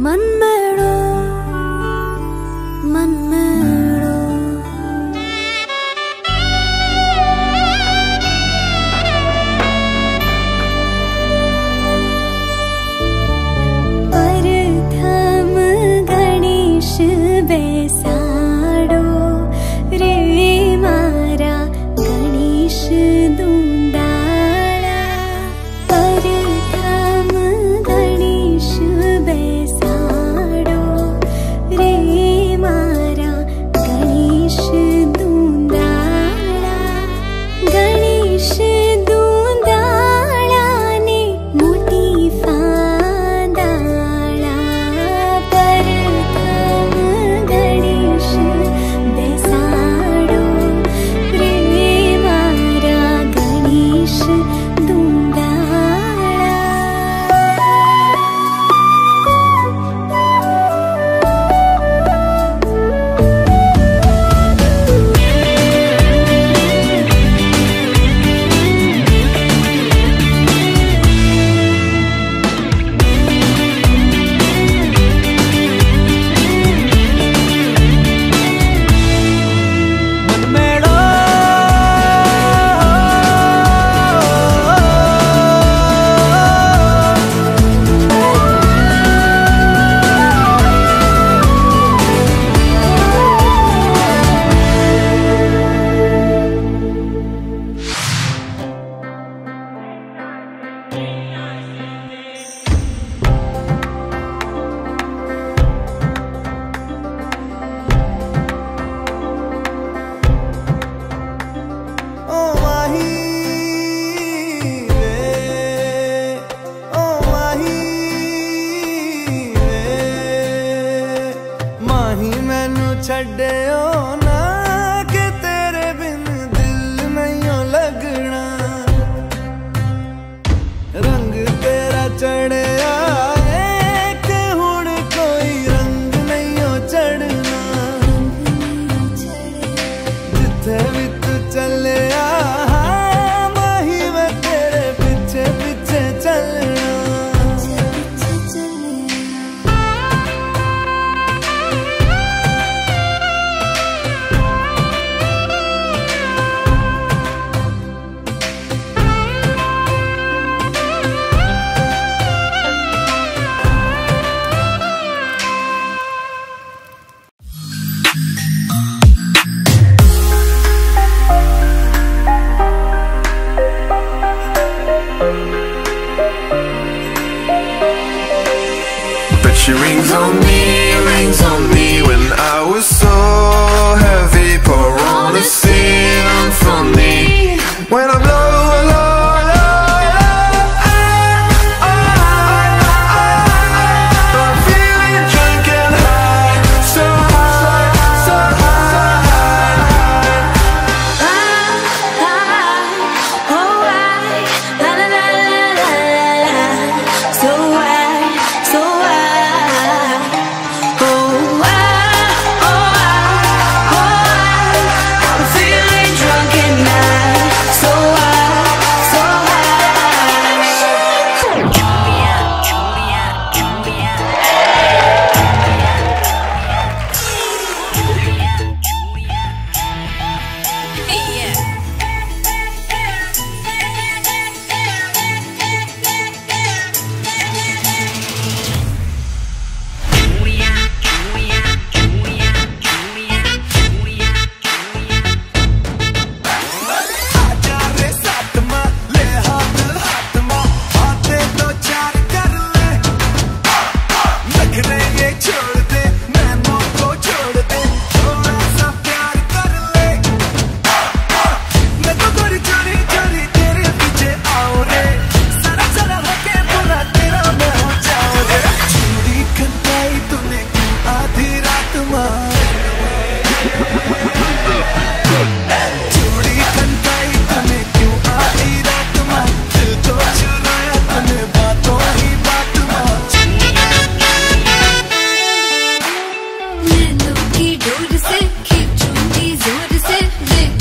Man ਛੱਡਿਓ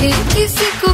देखे किसी को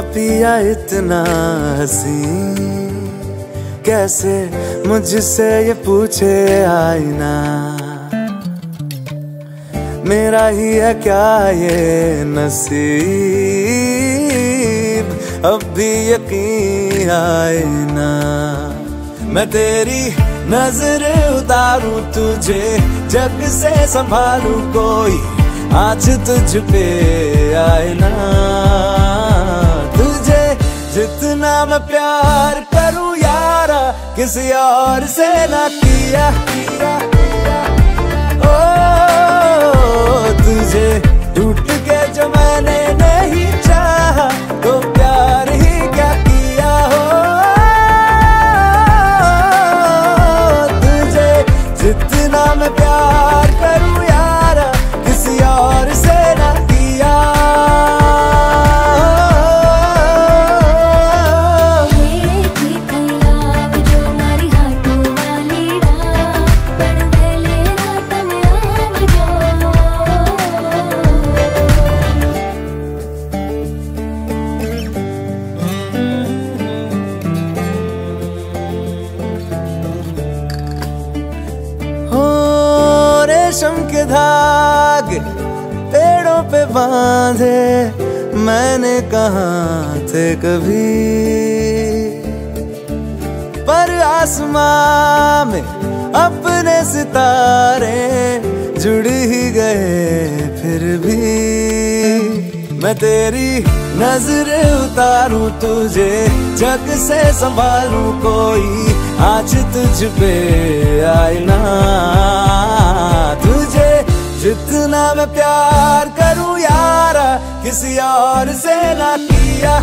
पिया इतना हसी कैसे मुझसे ये पूछे आईना? मेरा ही है क्या ये नसीब? अब भी यकीन आए ना मैं तेरी नज़र उतारू तुझे, जग से संभालू कोई आज तुझ पे आए ना तुझे जितना मैं प्यार करूँ यारा किसी और से ना किया। किया रेशम के धाग पेड़ों पे बांधे मैंने कहा थे कभी। पर आसमां में अपने सितारे जुड़ ही गए फिर भी। मैं तेरी नज़र उतारूं तुझे, जग से संभालूं कोई, आज तुझ पे आए ना तुझे जितना मैं प्यार करूँ यार किसी और से ना किया।